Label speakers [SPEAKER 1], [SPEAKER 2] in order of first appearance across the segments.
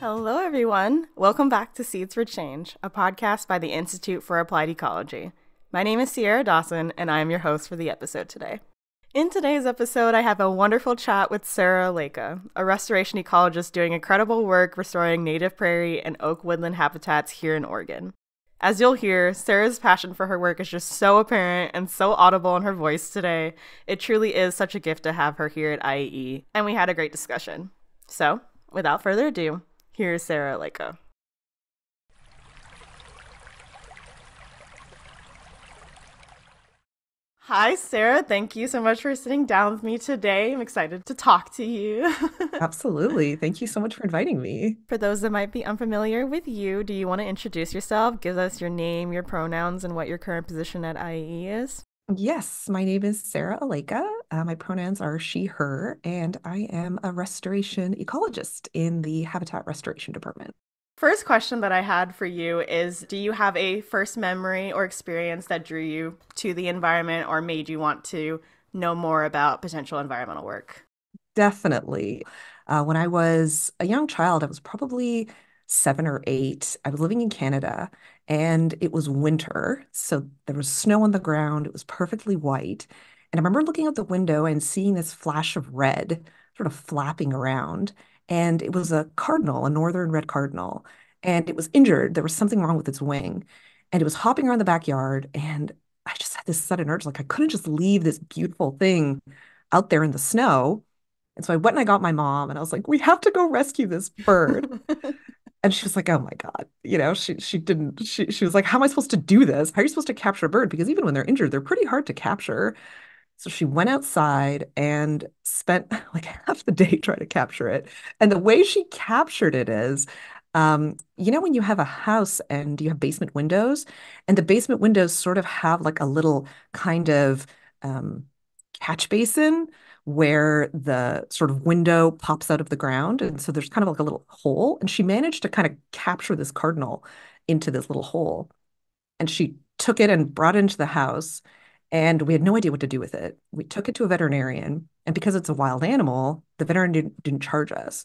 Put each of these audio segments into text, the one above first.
[SPEAKER 1] Hello, everyone. Welcome back to Seeds for Change, a podcast by the Institute for Applied Ecology. My name is Sierra Dawson, and I am your host for the episode today. In today's episode, I have a wonderful chat with Sara Alaica, a restoration ecologist doing incredible work restoring native prairie and oak woodland habitats here in Oregon. As you'll hear, Sara's passion for her work is just so apparent and so audible in her voice today. It truly is such a gift to have her here at IAE, and we had a great discussion. So, without further ado, here's Sara Alaica. Hi, Sarah. Thank you so much for sitting down with me today. I'm excited to talk to you.
[SPEAKER 2] Absolutely. Thank you so much for inviting me.
[SPEAKER 1] For those that might be unfamiliar with you, do you want to introduce yourself? Give us your name, your pronouns, and what your current position at IAE is.
[SPEAKER 2] Yes, my name is Sara Alaica. Uh, my pronouns are she, her, and I am a restoration ecologist in the Habitat Restoration Department.
[SPEAKER 1] First question that I had for you is Do you have a first memory or experience that drew you to the environment or made you want to know more about potential environmental work?
[SPEAKER 2] Definitely. Uh, when I was a young child, I was probably seven or eight. I was living in Canada and it was winter. So there was snow on the ground. It was perfectly white. And I remember looking out the window and seeing this flash of red sort of flapping around and it was a cardinal, a northern red cardinal, and it was injured. There was something wrong with its wing, and it was hopping around the backyard. And I just had this sudden urge, like I couldn't just leave this beautiful thing out there in the snow. And so I went and I got my mom, and I was like, "We have to go rescue this bird." and she was like, "Oh my god," you know, she she didn't. She she was like, "How am I supposed to do this? How are you supposed to capture a bird? Because even when they're injured, they're pretty hard to capture." So she went outside and spent like half the day trying to capture it. And the way she captured it is, um, you know, when you have a house and you have basement windows, and the basement windows sort of have like a little kind of um, catch basin where the sort of window pops out of the ground. And so there's kind of like a little hole. And she managed to kind of capture this cardinal into this little hole. And she took it and brought it into the house and we had no idea what to do with it. We took it to a veterinarian, and because it's a wild animal, the veterinarian didn't, didn't charge us.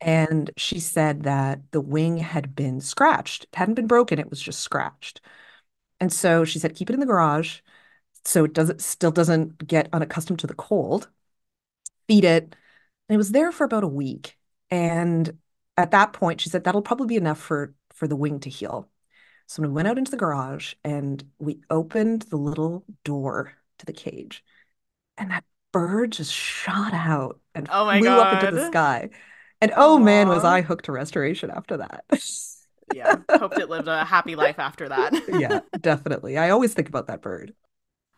[SPEAKER 2] And she said that the wing had been scratched. It hadn't been broken, it was just scratched. And so she said, keep it in the garage so it doesn't still doesn't get unaccustomed to the cold. Feed it. And it was there for about a week. And at that point, she said that'll probably be enough for for the wing to heal. So we went out into the garage and we opened the little door to the cage, and that bird just shot out and
[SPEAKER 1] oh
[SPEAKER 2] flew
[SPEAKER 1] God.
[SPEAKER 2] up into the sky. And oh Aww. man, was I hooked to restoration after that.
[SPEAKER 1] yeah, hoped it lived a happy life after that.
[SPEAKER 2] yeah, definitely. I always think about that bird.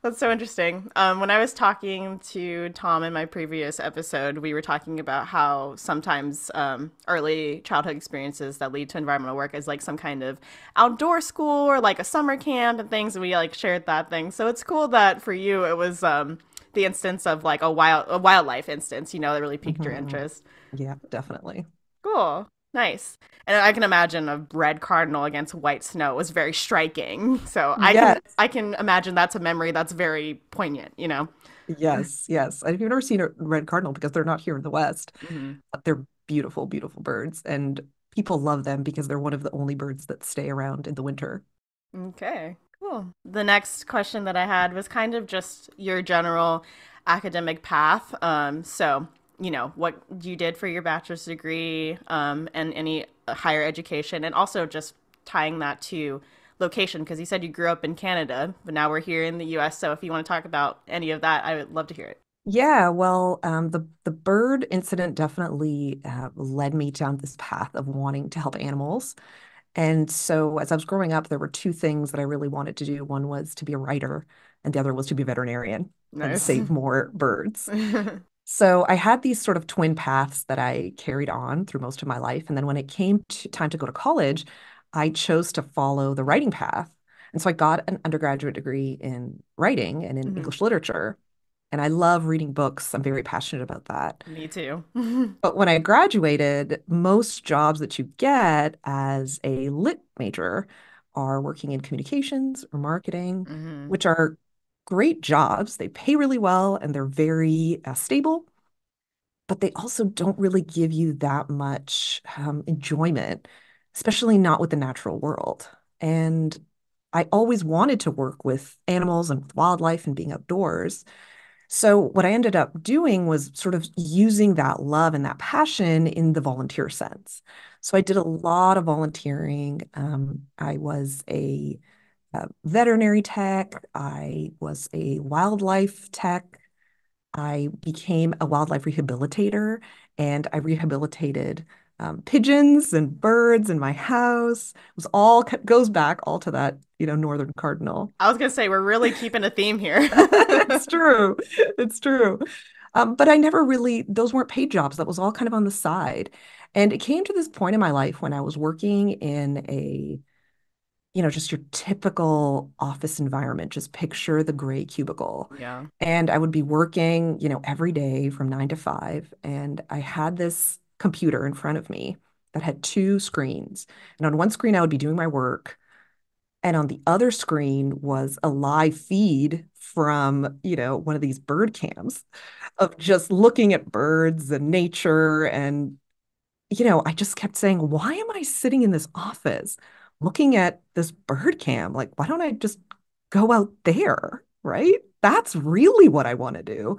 [SPEAKER 1] That's so interesting. Um, when I was talking to Tom in my previous episode, we were talking about how sometimes um, early childhood experiences that lead to environmental work is like some kind of outdoor school or like a summer camp and things. And we like shared that thing. So it's cool that for you it was um, the instance of like a wild a wildlife instance. You know, that really piqued mm-hmm. your interest.
[SPEAKER 2] Yeah, definitely.
[SPEAKER 1] Cool. Nice. And I can imagine a red cardinal against white snow was very striking. So I yes. can I can imagine that's a memory that's very poignant, you know.
[SPEAKER 2] Yes, yes. I've never seen a red cardinal because they're not here in the West. Mm-hmm. But they're beautiful, beautiful birds. And people love them because they're one of the only birds that stay around in the winter.
[SPEAKER 1] Okay. Cool. The next question that I had was kind of just your general academic path. Um, so you know what you did for your bachelor's degree um, and any higher education and also just tying that to location because you said you grew up in canada but now we're here in the us so if you want to talk about any of that i would love to hear it.
[SPEAKER 2] Yeah well um, the, the bird incident definitely uh, led me down this path of wanting to help animals. And so as i was growing up there were two things that i really wanted to do. One was to be a writer and the other was to be a veterinarian nice. and save more birds So I had these sort of twin paths that I carried on through most of my life. And then when it came to time to go to college, I chose to follow the writing path. And so I got an undergraduate degree in writing and in mm-hmm. English literature. And I love reading books. I'm very passionate about that.
[SPEAKER 1] Me too.
[SPEAKER 2] but when I graduated, most jobs that you get as a lit major are working in communications or marketing, mm-hmm. which are great jobs. They pay really well and they're very uh, stable. but they also don't really give you that much um, enjoyment, especially not with the natural world. And I always wanted to work with animals and with wildlife and being outdoors. So, what I ended up doing was sort of using that love and that passion in the volunteer sense. So, I did a lot of volunteering. Um, I was a, a veterinary tech, I was a wildlife tech, I became a wildlife rehabilitator and I rehabilitated um, pigeons and birds in my house. It was all goes back all to that, you know, northern cardinal.
[SPEAKER 1] I was gonna say we're really keeping a theme here.
[SPEAKER 2] it's true. It's true. Um, but I never really, those weren't paid jobs. That was all kind of on the side. And it came to this point in my life when I was working in a you know, just your typical office environment. Just picture the gray cubicle.
[SPEAKER 1] Yeah.
[SPEAKER 2] And I would be working, you know, every day from nine to five. And I had this computer in front of me that had two screens. And on one screen, I would be doing my work. And on the other screen was a live feed from, you know, one of these bird cams of just looking at birds and nature. And, you know, I just kept saying, why am I sitting in this office? Looking at this bird cam, like, why don't I just go out there? Right? That's really what I want to do.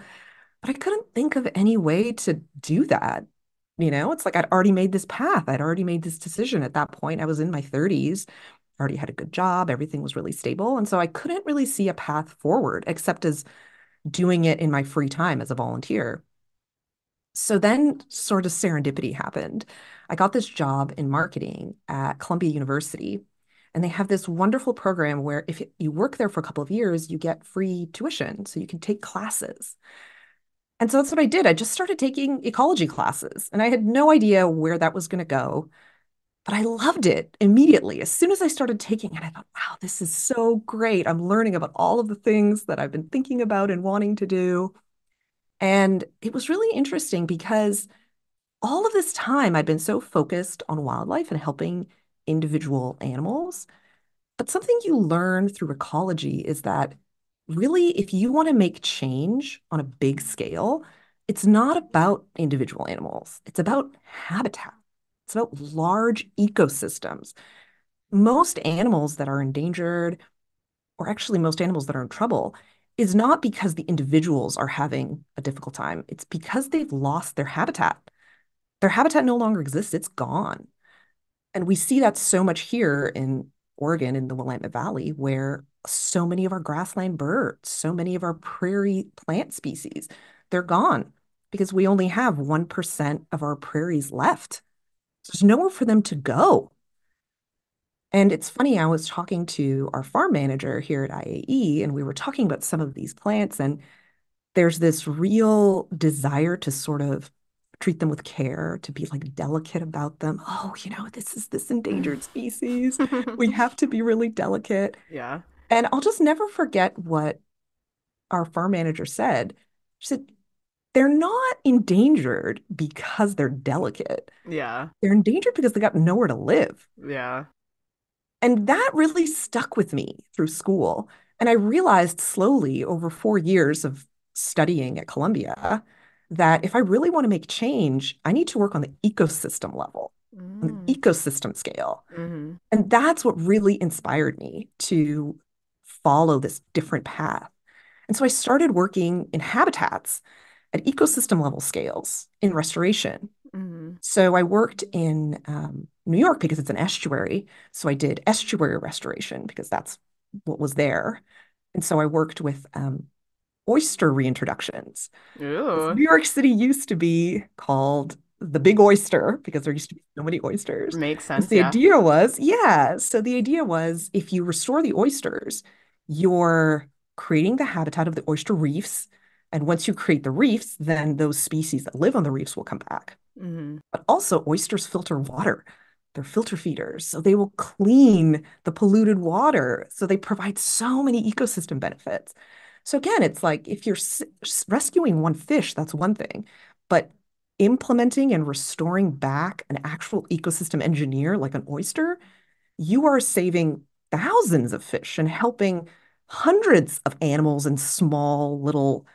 [SPEAKER 2] But I couldn't think of any way to do that. You know, it's like I'd already made this path. I'd already made this decision at that point. I was in my 30s, already had a good job, everything was really stable. And so I couldn't really see a path forward except as doing it in my free time as a volunteer. So then sort of serendipity happened. I got this job in marketing at Columbia University. And they have this wonderful program where if you work there for a couple of years, you get free tuition. So you can take classes. And so that's what I did. I just started taking ecology classes and I had no idea where that was going to go. But I loved it immediately. As soon as I started taking it, I thought, wow, this is so great. I'm learning about all of the things that I've been thinking about and wanting to do. And it was really interesting because all of this time I'd been so focused on wildlife and helping individual animals. But something you learn through ecology is that really, if you want to make change on a big scale, it's not about individual animals, it's about habitat, it's about large ecosystems. Most animals that are endangered, or actually most animals that are in trouble, is not because the individuals are having a difficult time. It's because they've lost their habitat. Their habitat no longer exists, it's gone. And we see that so much here in Oregon, in the Willamette Valley, where so many of our grassland birds, so many of our prairie plant species, they're gone because we only have 1% of our prairies left. There's nowhere for them to go. And it's funny, I was talking to our farm manager here at IAE, and we were talking about some of these plants, and there's this real desire to sort of treat them with care, to be like delicate about them. Oh, you know, this is this endangered species. we have to be really delicate.
[SPEAKER 1] Yeah.
[SPEAKER 2] And I'll just never forget what our farm manager said. She said, they're not endangered because they're delicate.
[SPEAKER 1] Yeah.
[SPEAKER 2] They're endangered because they got nowhere to live.
[SPEAKER 1] Yeah.
[SPEAKER 2] And that really stuck with me through school. And I realized slowly over four years of studying at Columbia that if I really want to make change, I need to work on the ecosystem level, mm. on the mm. ecosystem scale. Mm-hmm. And that's what really inspired me to follow this different path. And so I started working in habitats at ecosystem level scales in restoration. Mm-hmm. So I worked in um, New York because it's an estuary. So I did estuary restoration because that's what was there. And so I worked with um, oyster reintroductions. New York City used to be called the Big Oyster because there used to be so many oysters.
[SPEAKER 1] Makes sense.
[SPEAKER 2] the yeah. idea was, yeah. So the idea was if you restore the oysters, you're creating the habitat of the oyster reefs and once you create the reefs, then those species that live on the reefs will come back. Mm-hmm. But also, oysters filter water. They're filter feeders. So they will clean the polluted water. So they provide so many ecosystem benefits. So again, it's like if you're rescuing one fish, that's one thing. But implementing and restoring back an actual ecosystem engineer like an oyster, you are saving thousands of fish and helping hundreds of animals and small little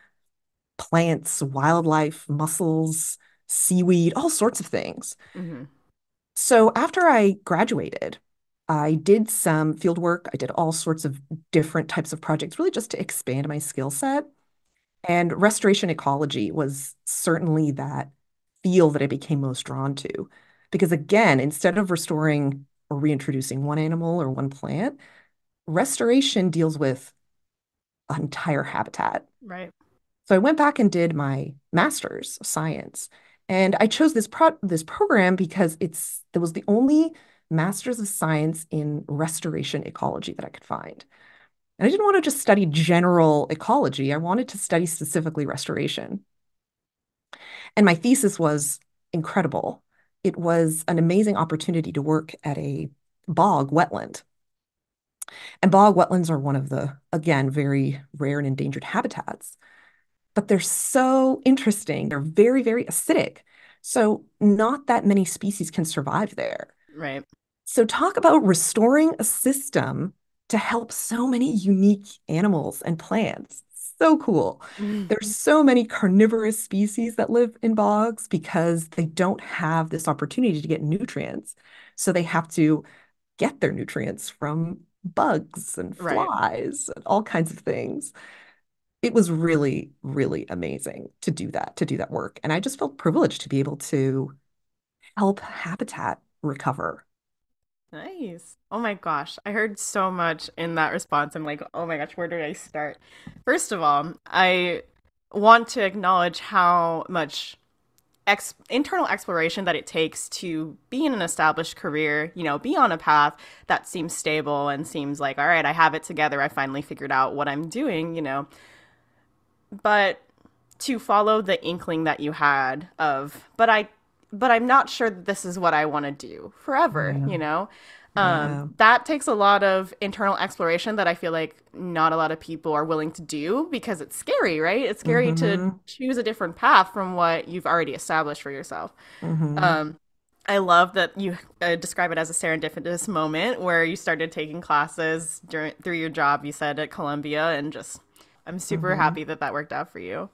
[SPEAKER 2] plants, wildlife, mussels, seaweed, all sorts of things.
[SPEAKER 1] Mm-hmm.
[SPEAKER 2] So after I graduated, I did some field work. I did all sorts of different types of projects, really just to expand my skill set. And restoration ecology was certainly that field that I became most drawn to. Because again, instead of restoring or reintroducing one animal or one plant, restoration deals with an entire habitat.
[SPEAKER 1] Right.
[SPEAKER 2] So I went back and did my master's of science. And I chose this pro this program because it's that was the only master's of science in restoration ecology that I could find. And I didn't want to just study general ecology. I wanted to study specifically restoration. And my thesis was incredible. It was an amazing opportunity to work at a bog wetland. And bog wetlands are one of the, again, very rare and endangered habitats. But they're so interesting. They're very, very acidic. So not that many species can survive there.
[SPEAKER 1] Right.
[SPEAKER 2] So talk about restoring a system to help so many unique animals and plants. So cool.
[SPEAKER 1] Mm.
[SPEAKER 2] There's so many carnivorous species that live in bogs because they don't have this opportunity to get nutrients. So they have to get their nutrients from bugs and
[SPEAKER 1] Right.
[SPEAKER 2] flies and all kinds of things. It was really, really amazing to do that, to do that work. And I just felt privileged to be able to help habitat recover.
[SPEAKER 1] Nice. Oh my gosh. I heard so much in that response. I'm like, oh my gosh, where do I start? First of all, I want to acknowledge how much ex internal exploration that it takes to be in an established career, you know, be on a path that seems stable and seems like, all right, I have it together. I finally figured out what I'm doing, you know. But to follow the inkling that you had of, but I but I'm not sure that this is what I want to do forever,
[SPEAKER 2] Yeah,
[SPEAKER 1] you know?
[SPEAKER 2] yeah.
[SPEAKER 1] Um, that takes a lot of internal exploration that I feel like not a lot of people are willing to do because it's scary, right? It's scary to
[SPEAKER 2] hmm
[SPEAKER 1] choose a different path from what you've already established for yourself.
[SPEAKER 2] hmm
[SPEAKER 1] Um, I love that you uh, describe it as a serendipitous moment where you started taking classes during through your job, you said at Columbia, and just I'm super
[SPEAKER 2] hmm
[SPEAKER 1] happy that that worked out for you.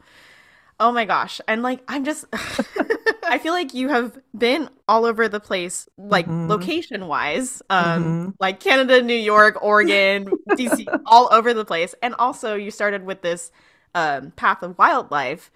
[SPEAKER 1] Oh my gosh. And like, I'm just, I feel like you have been all over the place, like
[SPEAKER 2] hmm
[SPEAKER 1] location wise, um,
[SPEAKER 2] hmm
[SPEAKER 1] like Canada, New York, Oregon, DC, all over the place. And also, you started with this um, path of wildlife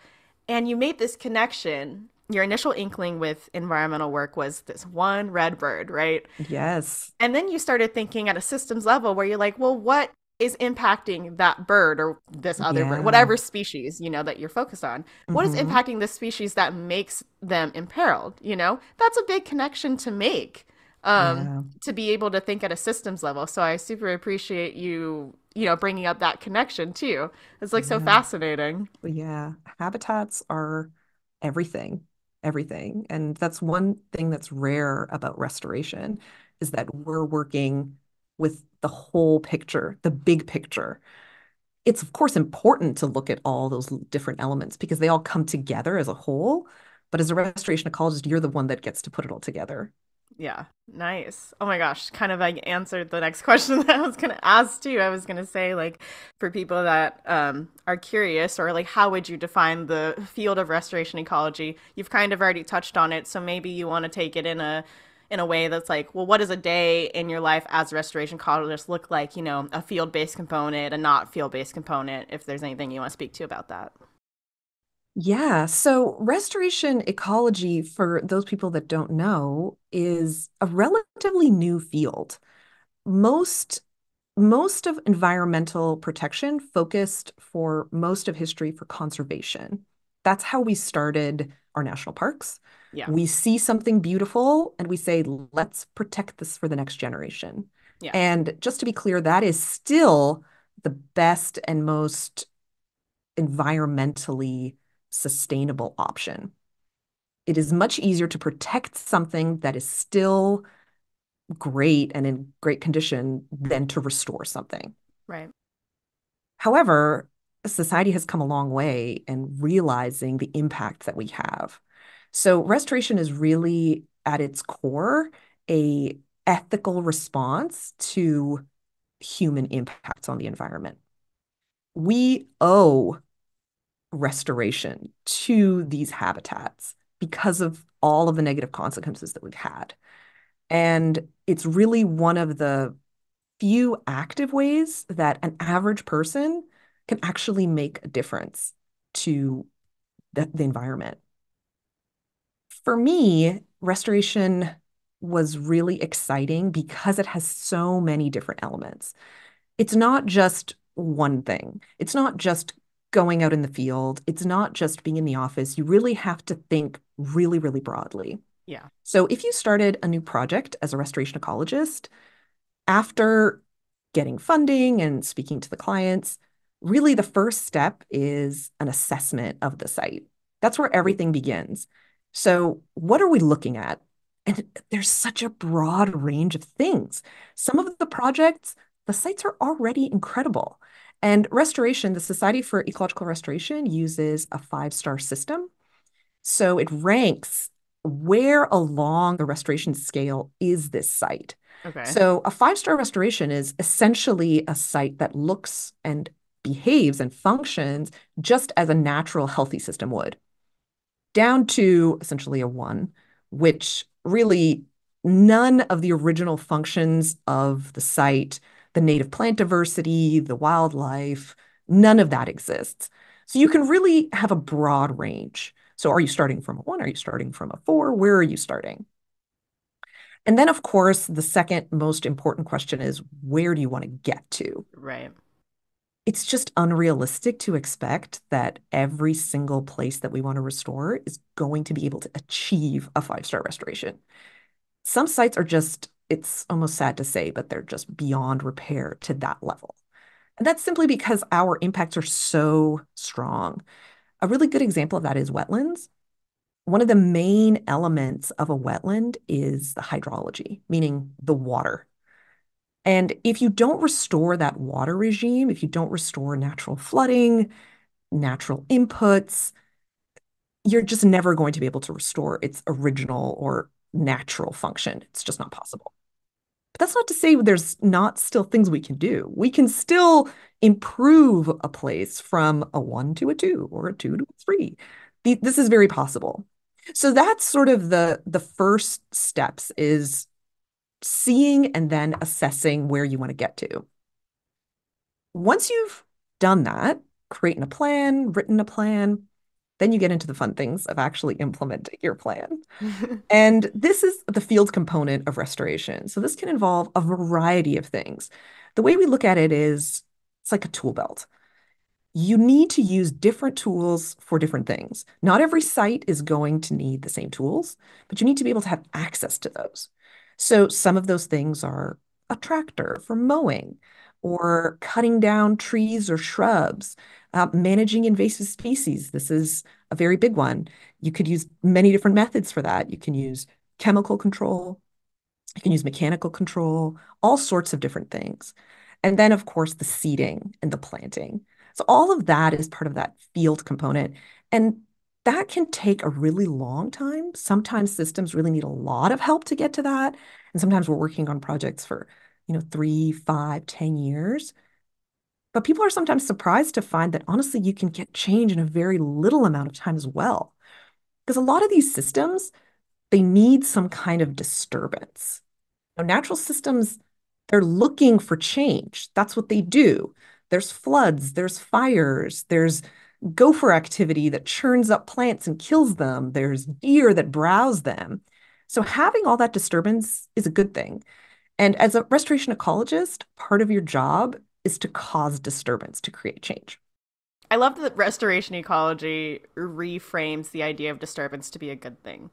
[SPEAKER 1] and you made this connection. Your initial inkling with environmental work was this one red bird, right?
[SPEAKER 2] Yes.
[SPEAKER 1] And then you started thinking at a systems level where you're like, well, what is impacting that bird or this other bird, whatever species, you know, that you're focused on? What is
[SPEAKER 2] hmm
[SPEAKER 1] impacting the species that makes them imperiled? You know, that's a big connection to make, um,
[SPEAKER 2] Yeah.
[SPEAKER 1] to be able to think at a systems level. So I super appreciate you, you know, bringing up that connection too. It's like so fascinating.
[SPEAKER 2] Yeah. Habitats are everything, everything. And that's one thing that's rare about restoration is that we're working with the whole picture, the big picture. It's of course important to look at all those different elements because they all come together as a whole. But as a restoration ecologist, you're the one that gets to put it all together.
[SPEAKER 1] Yeah, nice. Oh my gosh, kind of like answered the next question that I was gonna ask too. I was gonna say like for people that um are curious or like how would you define the field of restoration ecology? You've kind of already touched on it, so maybe you want to take it in a in a way that's like, well, what does a day in your life as a restoration ecologist look like? You know, a field-based component, a not field-based component, if there's anything you want to speak to about that.
[SPEAKER 2] Yeah, so restoration ecology, for those people that don't know, is a relatively new field. Most most of environmental protection focused for most of history for conservation. That's how we started our national parks.
[SPEAKER 1] Yeah.
[SPEAKER 2] We see something beautiful and we say, let's protect this for the next generation.
[SPEAKER 1] Yeah.
[SPEAKER 2] And just to be clear, that is still the best and most environmentally sustainable option. It is much easier to protect something that is still great and in great condition than to restore something.
[SPEAKER 1] Right.
[SPEAKER 2] However, society has come a long way in realizing the impact that we have. So restoration is really at its core a ethical response to human impacts on the environment. We owe restoration to these habitats because of all of the negative consequences that we've had. And it's really one of the few active ways that an average person can actually make a difference to the, the environment. For me, restoration was really exciting because it has so many different elements. It's not just one thing. It's not just going out in the field. It's not just being in the office. You really have to think really, really broadly.
[SPEAKER 1] Yeah.
[SPEAKER 2] So if you started a new project as a restoration ecologist, after getting funding and speaking to the clients, really the first step is an assessment of the site. That's where everything begins. So, what are we looking at? And there's such a broad range of things. Some of the projects, the sites are already incredible. And restoration, the Society for Ecological Restoration uses a five star system. So it ranks where along the restoration scale is this site.
[SPEAKER 1] Okay.
[SPEAKER 2] So a five star restoration is essentially a site that looks and behaves and functions just as a natural, healthy system would, down to essentially a one, which really none of the original functions of the site, the native plant diversity, the wildlife, none of that exists. So you can really have a broad range. So are you starting from a one? Are you starting from a four? Where are you starting? And then, of course, the second most important question is where do you want to get to?
[SPEAKER 1] Right.
[SPEAKER 2] It's just unrealistic to expect that every single place that we want to restore is going to be able to achieve a five star restoration. Some sites are just, it's almost sad to say, but they're just beyond repair to that level. And that's simply because our impacts are so strong. A really good example of that is wetlands. One of the main elements of a wetland is the hydrology, meaning the water. And if you don't restore that water regime, if you don't restore natural flooding, natural inputs, you're just never going to be able to restore its original or natural function. It's just not possible. But that's not to say there's not still things we can do. We can still improve a place from a one to a two or a two to a three. This is very possible. So that's sort of the the first steps is seeing and then assessing where you want to get to. Once you've done that, creating a plan, written a plan, then you get into the fun things of actually implementing your plan. and this is the field component of restoration. So this can involve a variety of things. The way we look at it is it's like a tool belt. You need to use different tools for different things. Not every site is going to need the same tools, but you need to be able to have access to those. So some of those things are a tractor for mowing or cutting down trees or shrubs, uh, managing invasive species. This is a very big one. You could use many different methods for that. You can use chemical control, you can use mechanical control, all sorts of different things. And then, of course, the seeding and the planting. So all of that is part of that field component. And that can take a really long time. Sometimes systems really need a lot of help to get to that. And sometimes we're working on projects for you know, three, five, ten years. But people are sometimes surprised to find that honestly, you can get change in a very little amount of time as well. Because a lot of these systems, they need some kind of disturbance. Now, natural systems, they're looking for change. That's what they do. There's floods, there's fires, there's gopher activity that churns up plants and kills them, there's deer that browse them. So having all that disturbance is a good thing. And as a restoration ecologist, part of your job is to cause disturbance to create change.
[SPEAKER 1] I love that restoration ecology reframes the idea of disturbance to be a good thing.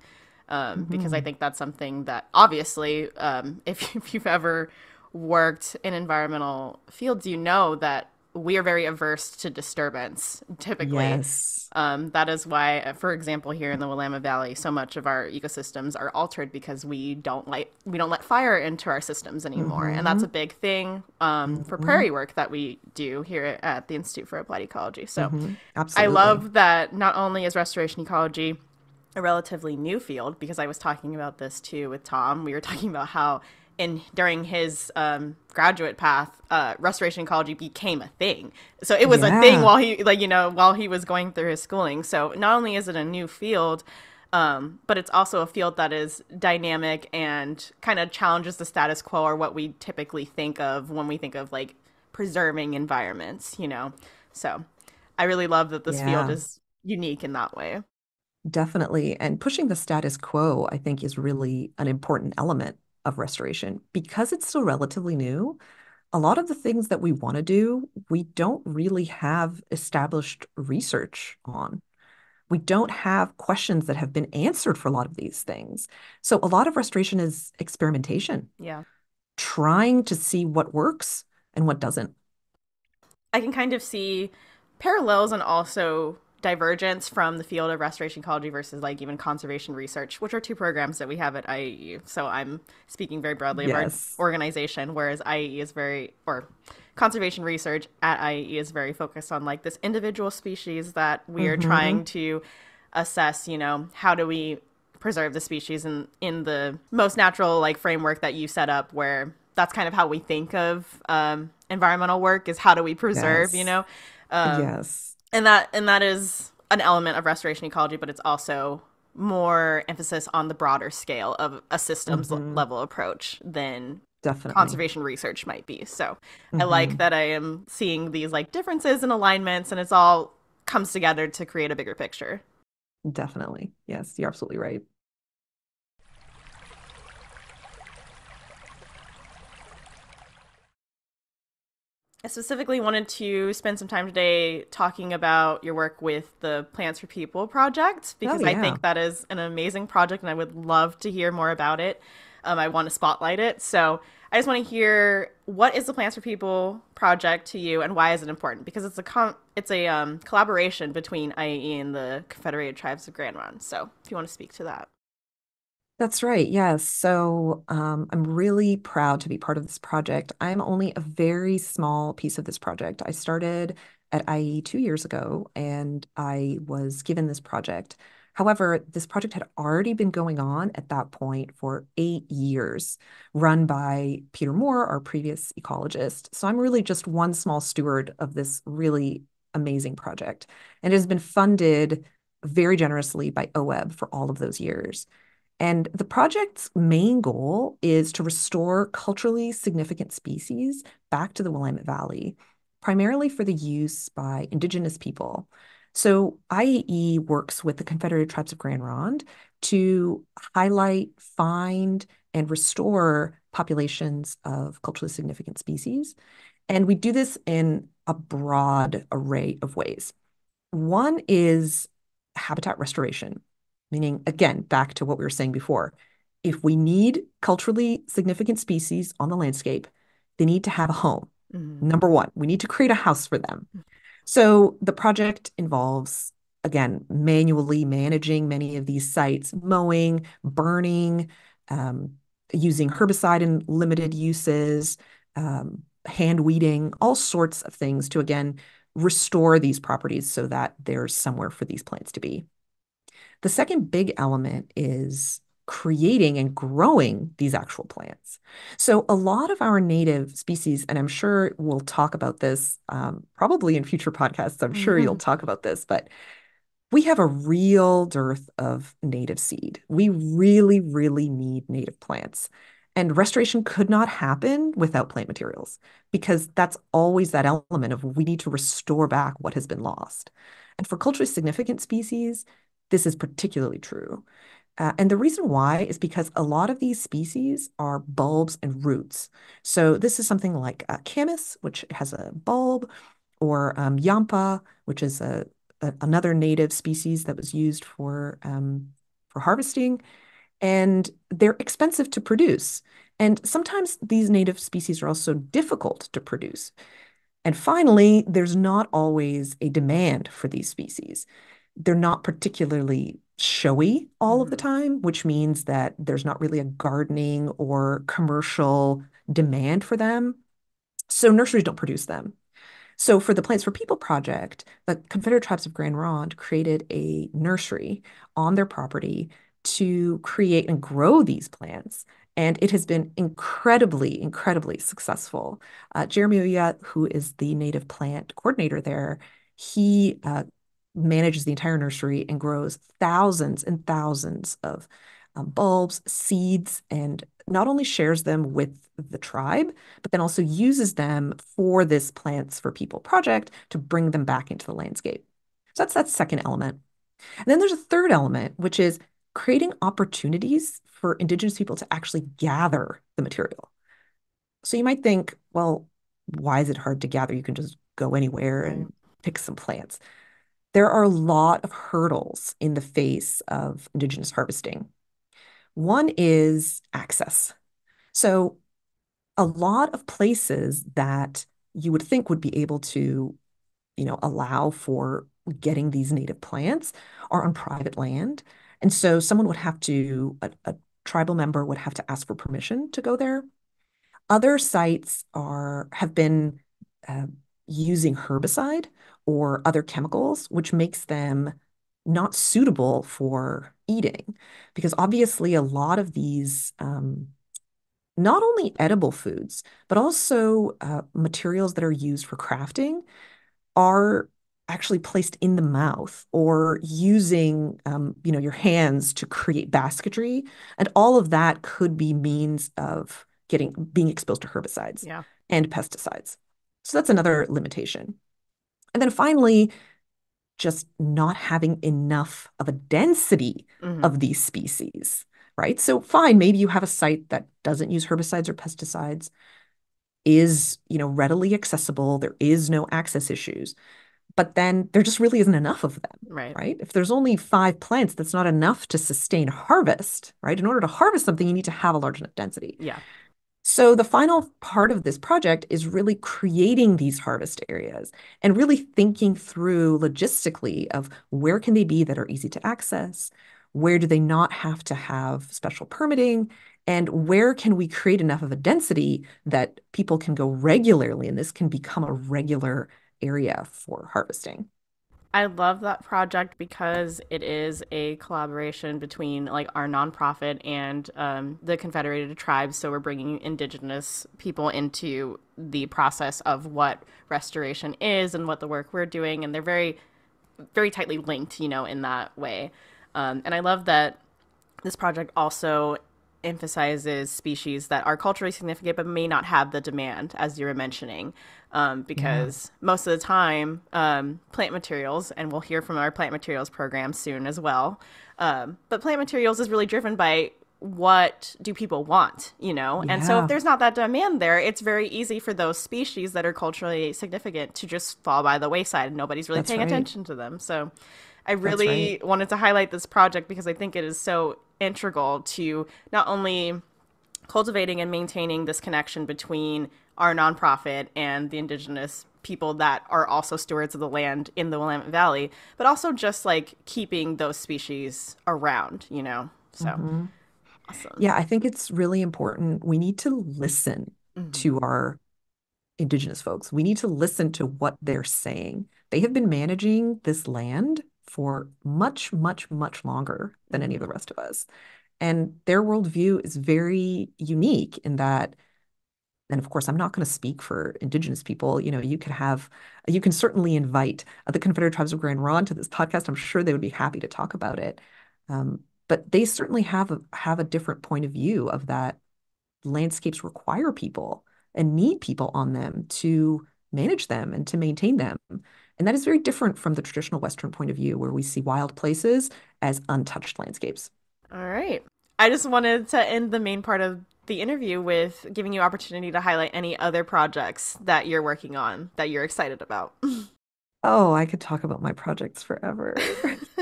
[SPEAKER 1] Um, mm-hmm. Because I think that's something that obviously, um, if, if you've ever worked in environmental fields, you know that we are very averse to disturbance typically.
[SPEAKER 2] Yes.
[SPEAKER 1] Um, that is why, uh, for example, here in the Willamette Valley, so much of our ecosystems are altered because we don't light we don't let fire into our systems anymore, mm-hmm. and that's a mm-hmm. big thing um, mm-hmm. for prairie work that we do here at the Institute for Applied Ecology. So, mm-hmm. I love that not only is restoration ecology a relatively new field because I was talking about this too with Tom. We were talking about how in during his um, graduate path, uh, restoration ecology became a thing. So it was yeah. a thing while he, like you know, while he was going through his schooling. So not only is it a new field, um, but it's also a field that is dynamic and kind of challenges the status quo or what we typically think of when we think of like preserving environments. You know, so I really love that this yeah. field is unique in that way.
[SPEAKER 2] Definitely. And pushing the status quo, I think, is really an important element of restoration because it's still relatively new. A lot of the things that we want to do, we don't really have established research on. We don't have questions that have been answered for a lot of these things. So, a lot of restoration is experimentation.
[SPEAKER 1] Yeah.
[SPEAKER 2] Trying to see what works and what doesn't.
[SPEAKER 1] I can kind of see parallels and also divergence from the field of restoration ecology versus like even conservation research, which are two programs that we have at IAE. So I'm speaking very broadly yes. of our organization, whereas IAE is very or conservation research at IAE is very focused on like this individual species that we are mm-hmm. trying to assess, you know, how do we preserve the species in in the most natural like framework that you set up where that's kind of how we think of um, environmental work is how do we preserve, yes. you know?
[SPEAKER 2] Um, yes
[SPEAKER 1] and that and that is an element of restoration ecology, but it's also more emphasis on the broader scale of a systems mm-hmm. level approach than
[SPEAKER 2] Definitely.
[SPEAKER 1] conservation research might be. So mm-hmm. I like that I am seeing these like differences and alignments and it's all comes together to create a bigger picture.
[SPEAKER 2] Definitely. Yes, you're absolutely right.
[SPEAKER 1] I specifically wanted to spend some time today talking about your work with the Plants for People project because oh, yeah. I think that is an amazing project and I would love to hear more about it. Um, I want to spotlight it. So I just want to hear what is the Plants for People project to you and why is it important? Because it's a com- it's a um, collaboration between IAE and the Confederated Tribes of Grand Ronde. So if you want to speak to that.
[SPEAKER 2] That's right. Yes. So um, I'm really proud to be part of this project. I'm only a very small piece of this project. I started at IE two years ago and I was given this project. However, this project had already been going on at that point for eight years, run by Peter Moore, our previous ecologist. So I'm really just one small steward of this really amazing project. And it has been funded very generously by OWEB for all of those years. And the project's main goal is to restore culturally significant species back to the Willamette Valley, primarily for the use by Indigenous people. So IAE works with the Confederated Tribes of Grand Ronde to highlight, find, and restore populations of culturally significant species. And we do this in a broad array of ways. One is habitat restoration meaning, again, back to what we were saying before. If we need culturally significant species on the landscape, they need to have a home. Mm-hmm. Number one, we need to create a house for them. So the project involves, again, manually managing many of these sites, mowing, burning, um, using herbicide in limited uses, um, hand weeding, all sorts of things to, again, restore these properties so that there's somewhere for these plants to be. The second big element is creating and growing these actual plants. So a lot of our native species, and I'm sure we'll talk about this um, probably in future podcasts. I'm sure mm-hmm. you'll talk about this, but we have a real dearth of native seed. We really, really need native plants. And restoration could not happen without plant materials because that's always that element of we need to restore back what has been lost. And for culturally significant species, this is particularly true. Uh, and the reason why is because a lot of these species are bulbs and roots. So this is something like uh, camas, which has a bulb, or um, yampa, which is a, a, another native species that was used for um, for harvesting, and they're expensive to produce. And sometimes these native species are also difficult to produce. And finally, there's not always a demand for these species they're not particularly showy all of the mm-hmm. time, which means that there's not really a gardening or commercial demand for them. So nurseries don't produce them. So for the Plants for People project, the Confederate Tribes of Grand Ronde created a nursery on their property to create and grow these plants and it has been incredibly, incredibly successful. Uh, Jeremy Oya, who is the native plant coordinator there, he uh, manages the entire nursery and grows thousands and thousands of um, bulbs, seeds, and not only shares them with the tribe, but then also uses them for this Plants for People project to bring them back into the landscape. So that's that second element. And then there's a third element, which is creating opportunities for Indigenous people to actually gather the material. So you might think, well, why is it hard to gather? You can just go anywhere and pick some plants. There are a lot of hurdles in the face of Indigenous harvesting. One is access. So, a lot of places that you would think would be able to, you know, allow for getting these native plants are on private land. And so someone would have to, a, a tribal member would have to ask for permission to go there. Other sites are have been uh, using herbicide or other chemicals, which makes them not suitable for eating. Because obviously, a lot of these, um, not only edible foods, but also uh, materials that are used for crafting, are actually placed in the mouth or using um, you know your hands to create basketry and all of that could be means of getting being exposed to herbicides
[SPEAKER 1] yeah.
[SPEAKER 2] and pesticides so that's another limitation and then finally just not having enough of a density mm-hmm. of these species, right? So fine, maybe you have a site that doesn't use herbicides or pesticides, is, you know, readily accessible, there is no access issues. But then there just really isn't enough of them,
[SPEAKER 1] right?
[SPEAKER 2] Right. If there's only five plants, that's not enough to sustain harvest, right? In order to harvest something, you need to have a large enough density.
[SPEAKER 1] Yeah.
[SPEAKER 2] So the final part of this project is really creating these harvest areas and really thinking through logistically of where can they be that are easy to access, where do they not have to have special permitting, and where can we create enough of a density that people can go regularly and this can become a regular area for harvesting.
[SPEAKER 1] I love that project because it is a collaboration between like our nonprofit and um, the Confederated Tribes. So we're bringing Indigenous people into the process of what restoration is and what the work we're doing, and they're very, very tightly linked, you know, in that way. Um, and I love that this project also emphasizes species that are culturally significant but may not have the demand, as you were mentioning um, because yeah. most of the time, um, plant materials, and we'll hear from our plant materials program soon as well. Um, but plant materials is really driven by what do people want, you know? Yeah. And so if there's not that demand there, it's very easy for those species that are culturally significant to just fall by the wayside and nobody's really That's paying right. attention to them. So I really right. wanted to highlight this project because I think it is so integral to not only cultivating and maintaining this connection between our nonprofit and the indigenous people that are also stewards of the land in the Willamette Valley, but also just like keeping those species around, you know? So mm-hmm.
[SPEAKER 2] awesome. Yeah, I think it's really important. We need to listen mm-hmm. to our indigenous folks. We need to listen to what they're saying. They have been managing this land for much, much, much longer than any of the rest of us. And their worldview is very unique in that and of course, I'm not going to speak for Indigenous people. You know, you could have, you can certainly invite the Confederate Tribes of Grand Ronde to this podcast. I'm sure they would be happy to talk about it. Um, but they certainly have a have a different point of view of that. Landscapes require people and need people on them to manage them and to maintain them. And that is very different from the traditional Western point of view, where we see wild places as untouched landscapes.
[SPEAKER 1] All right. I just wanted to end the main part of the interview with giving you opportunity to highlight any other projects that you're working on that you're excited about.
[SPEAKER 2] Oh, I could talk about my projects forever.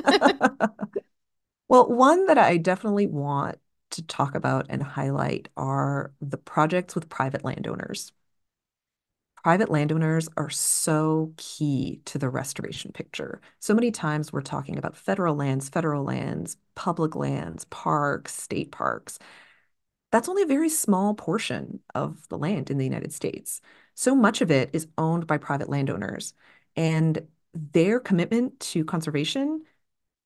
[SPEAKER 2] well, one that I definitely want to talk about and highlight are the projects with private landowners. Private landowners are so key to the restoration picture. So many times we're talking about federal lands, federal lands, public lands, parks, state parks that's only a very small portion of the land in the United States. So much of it is owned by private landowners, and their commitment to conservation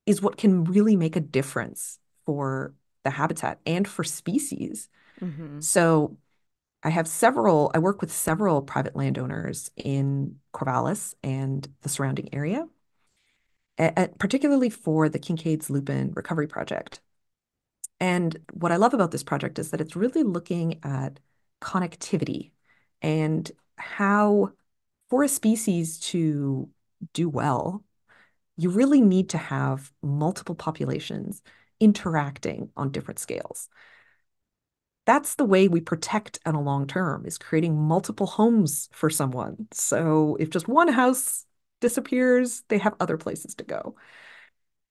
[SPEAKER 2] is what can really make a difference for the habitat and for species.
[SPEAKER 1] hmm
[SPEAKER 2] So I have several, I work with several private landowners in Corvallis and the surrounding area, a- a- particularly for the Kincaid's Lupin Recovery Project. And what I love about this project is that it's really looking at connectivity and how, for a species to do well, you really need to have multiple populations interacting on different scales. That's the way we protect on a long term, is creating multiple homes for someone. So if just one house disappears, they have other places to go.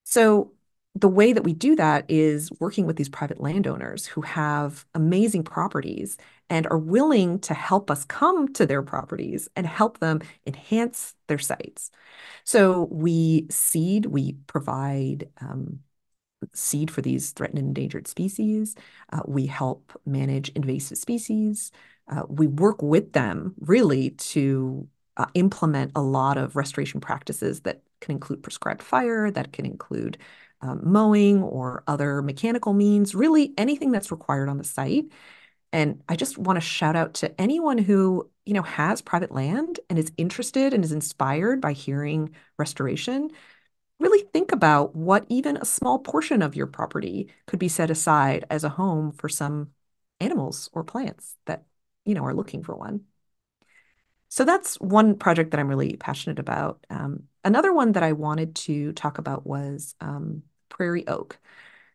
[SPEAKER 2] So the way that we do that is working with these private landowners who have amazing properties and are willing to help us come to their properties and help them enhance their sites. So we seed, we provide um, seed for these threatened and endangered species. Uh, we help manage invasive species. Uh, we work with them really to uh, implement a lot of restoration practices that can include prescribed fire, that can include um, mowing or other mechanical means, really anything that's required on the site. And I just want to shout out to anyone who, you know, has private land and is interested and is inspired by hearing restoration really think about what even a small portion of your property could be set aside as a home for some animals or plants that, you know, are looking for one. So that's one project that I'm really passionate about. Um, another one that I wanted to talk about was um, prairie oak.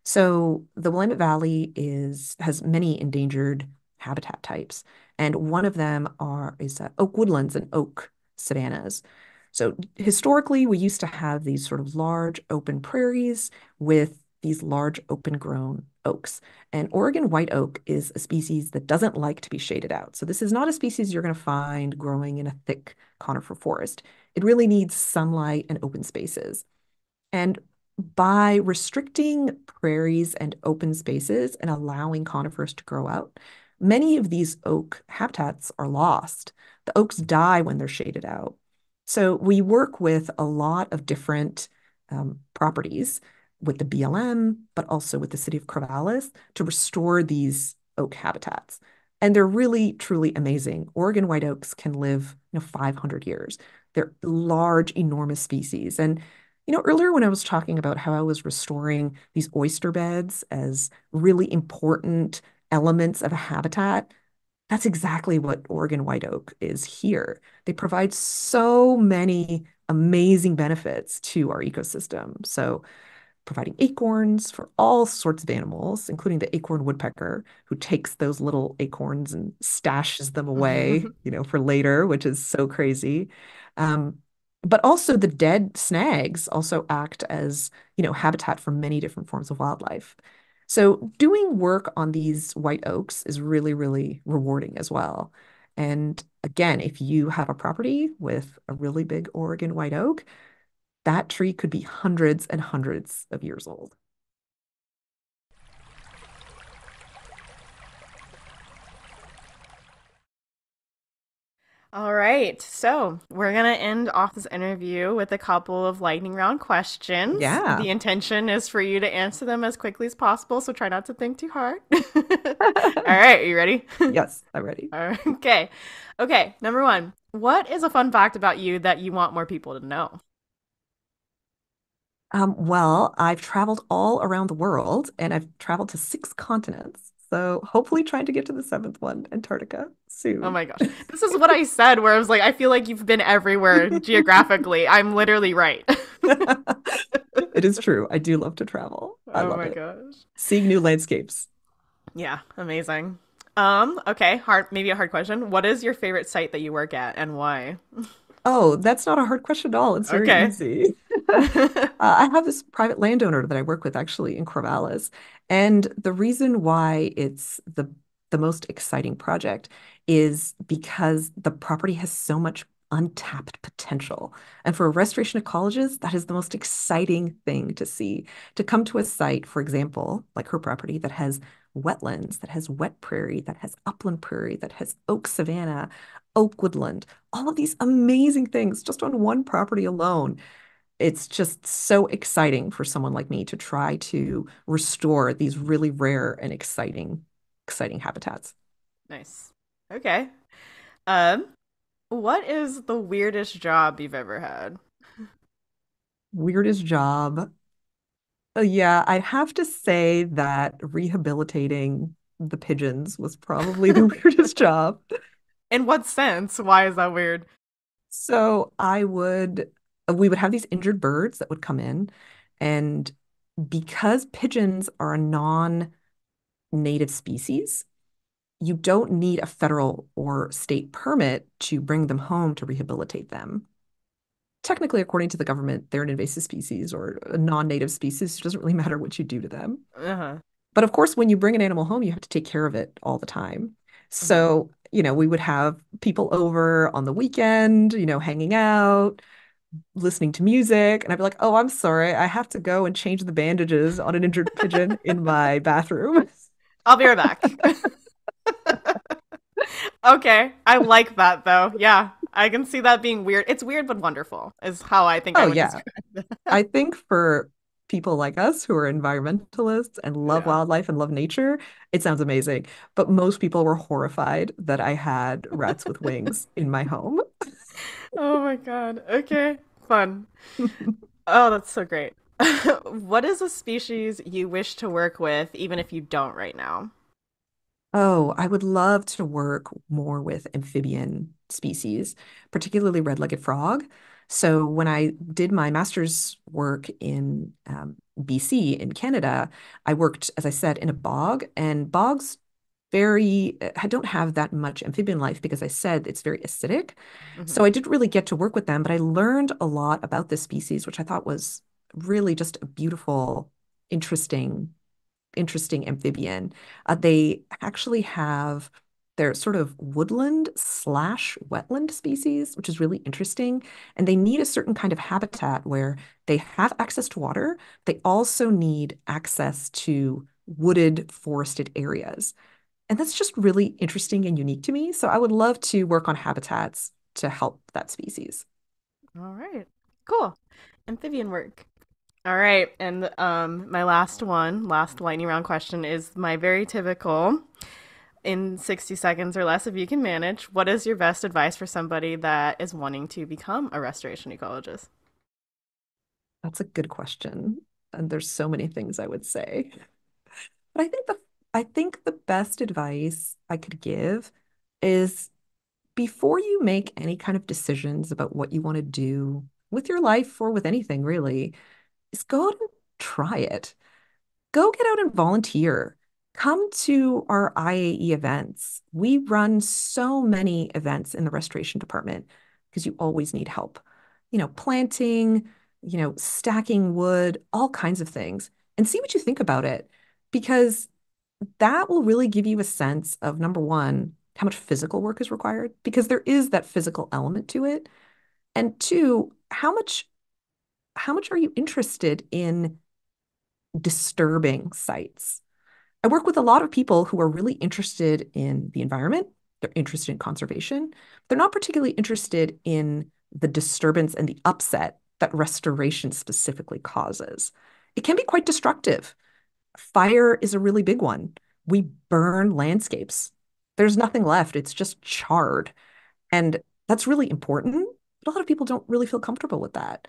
[SPEAKER 2] So the Willamette Valley is has many endangered habitat types, and one of them are is uh, oak woodlands and oak savannas. So historically, we used to have these sort of large open prairies with these large open grown oaks. And Oregon white oak is a species that doesn't like to be shaded out. So this is not a species you're going to find growing in a thick conifer forest. It really needs sunlight and open spaces. And by restricting prairies and open spaces and allowing conifers to grow out, many of these oak habitats are lost. The oaks die when they're shaded out. So we work with a lot of different um, properties with the BLM, but also with the city of Corvallis to restore these oak habitats. And they're really, truly amazing. Oregon white oaks can live, you know, 500 years. They're large, enormous species. And, you know, earlier when I was talking about how I was restoring these oyster beds as really important elements of a habitat, that's exactly what Oregon white oak is here. They provide so many amazing benefits to our ecosystem. So providing acorns for all sorts of animals, including the acorn woodpecker, who takes those little acorns and stashes them away, you know, for later, which is so crazy. Um, but also the dead snags also act as, you know, habitat for many different forms of wildlife. So doing work on these white oaks is really, really rewarding as well. And again, if you have a property with a really big Oregon white oak, that tree could be hundreds and hundreds of years old.
[SPEAKER 1] All right, so we're gonna end off this interview with a couple of lightning round questions.
[SPEAKER 2] Yeah.
[SPEAKER 1] The intention is for you to answer them as quickly as possible, so try not to think too hard. All right, are you ready?
[SPEAKER 2] Yes, I'm ready.
[SPEAKER 1] All right, okay. Okay, number one. What is a fun fact about you that you want more people to know?
[SPEAKER 2] Um, well, I've traveled all around the world and I've traveled to six continents. So hopefully trying to get to the seventh one, Antarctica, soon.
[SPEAKER 1] Oh my gosh. This is what I said, where I was like, I feel like you've been everywhere geographically. I'm literally right.
[SPEAKER 2] It is true. I do love to travel. I
[SPEAKER 1] Oh
[SPEAKER 2] love
[SPEAKER 1] my
[SPEAKER 2] it.
[SPEAKER 1] gosh.
[SPEAKER 2] Seeing new landscapes.
[SPEAKER 1] Yeah, amazing. Um, okay, hard, maybe a hard question. What is your favorite site that you work at and why?
[SPEAKER 2] Oh, that's not a hard question at all. It's very
[SPEAKER 1] Okay.
[SPEAKER 2] easy. Uh, I have this private landowner that I work with actually in Corvallis, and the reason why it's the the most exciting project is because the property has so much untapped potential. And for restoration ecologists, that is the most exciting thing to see. To come to a site, for example, like her property that has wetlands, that has wet prairie, that has upland prairie, that has oak savanna, oak woodland, all of these amazing things just on one property alone it's just so exciting for someone like me to try to restore these really rare and exciting exciting habitats.
[SPEAKER 1] Nice. Okay. Um, what is the weirdest job you've ever had?
[SPEAKER 2] Weirdest job. Uh, yeah, I'd have to say that rehabilitating the pigeons was probably the weirdest job.
[SPEAKER 1] In what sense? Why is that weird?
[SPEAKER 2] So I would, we would have these injured birds that would come in, and because pigeons are a non-native species, you don't need a federal or state permit to bring them home to rehabilitate them. Technically, according to the government, they're an invasive species or a non-native species. It doesn't really matter what you do to them.
[SPEAKER 1] Uh-huh.
[SPEAKER 2] But of course, when you bring an animal home, you have to take care of it all the time. So, you know, we would have people over on the weekend, you know, hanging out, listening to music, and I'd be like, "Oh, I'm sorry, I have to go and change the bandages on an injured pigeon in my bathroom."
[SPEAKER 1] I'll be right back. okay, I like that though. Yeah, I can see that being weird. It's weird but wonderful, is how I think. I
[SPEAKER 2] Oh,
[SPEAKER 1] would
[SPEAKER 2] yeah.
[SPEAKER 1] it.
[SPEAKER 2] I think for people like us who are environmentalists and love
[SPEAKER 1] Yeah.
[SPEAKER 2] wildlife and love nature, it sounds amazing. But most people were horrified that I had rats with wings in my home.
[SPEAKER 1] Oh my god. Okay, fun. Oh, that's so great. What is a species you wish to work with, even if you don't right now?
[SPEAKER 2] Oh, I would love to work more with amphibian species, particularly red-legged frog. So when I did my master's work in um, BC in Canada, I worked, as I said, in a bog, and bogs very I don't have that much amphibian life because I said it's very acidic.
[SPEAKER 1] hmm
[SPEAKER 2] So I didn't really get to work with them, but I learned a lot about this species, which I thought was really just a beautiful, interesting interesting amphibian. Uh, they actually have they're sort of woodland slash wetland species, which is really interesting. And they need a certain kind of habitat where they have access to water. They also need access to wooded, forested areas. And that's just really interesting and unique to me. So I would love to work on habitats to help that species.
[SPEAKER 1] All right. Cool. Amphibian work. All right. And um my last one, last lightning round question is my very typical in 60 seconds or less if you can manage. What is your best advice for somebody that is wanting to become a restoration ecologist?
[SPEAKER 2] That's a good question. And there's so many things I would say. But I think the I think the best advice I could give is before you make any kind of decisions about what you want to do with your life or with anything really, is go out and try it. Go get out and volunteer. Come to our IAE events. We run so many events in the restoration department because you always need help. You know, planting, you know, stacking wood, all kinds of things, and see what you think about it. Because that will really give you a sense of number one, how much physical work is required, because there is that physical element to it. And two, how much how much are you interested in disturbing sites? I work with a lot of people who are really interested in the environment. They're interested in conservation. They're not particularly interested in the disturbance and the upset that restoration specifically causes. It can be quite destructive. Fire is a really big one. We burn landscapes. There's nothing left. It's just charred. And that's really important. But a lot of people don't really feel comfortable with that.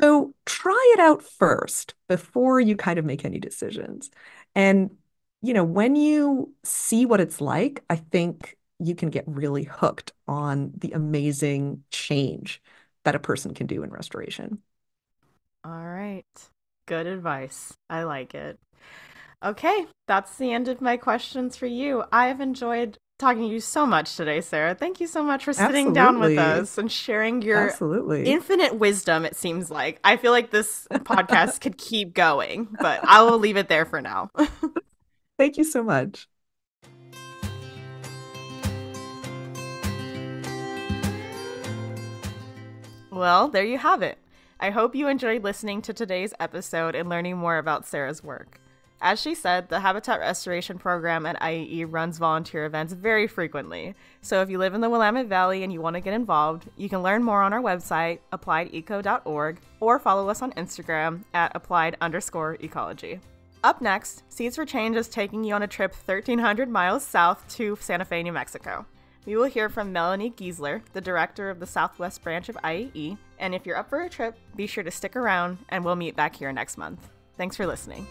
[SPEAKER 2] So try it out first before you kind of make any decisions. And, you know, when you see what it's like, I think you can get really hooked on the amazing change that a person can do in restoration.
[SPEAKER 1] All right. Good advice. I like it. Okay, that's the end of my questions for you. I have enjoyed talking to you so much today, Sara. Thank you so much for sitting down with us and sharing your
[SPEAKER 2] Absolutely.
[SPEAKER 1] infinite wisdom, it seems like. I feel like this podcast could keep going, but I will leave it there for now.
[SPEAKER 2] Thank you so much.
[SPEAKER 1] Well, there you have it. I hope you enjoyed listening to today's episode and learning more about Sara's work. As she said, the Habitat Restoration Program at IAE runs volunteer events very frequently. So if you live in the Willamette Valley and you want to get involved, you can learn more on our website, appliedeco.org, or follow us on Instagram at applied underscore ecology. Up next, Seeds for Change is taking you on a trip 1,300 miles south to Santa Fe, New Mexico. We will hear from Melanie Gisler, the director of the Southwest branch of IAE, and if you're up for a trip, be sure to stick around and we'll meet back here next month. Thanks for listening.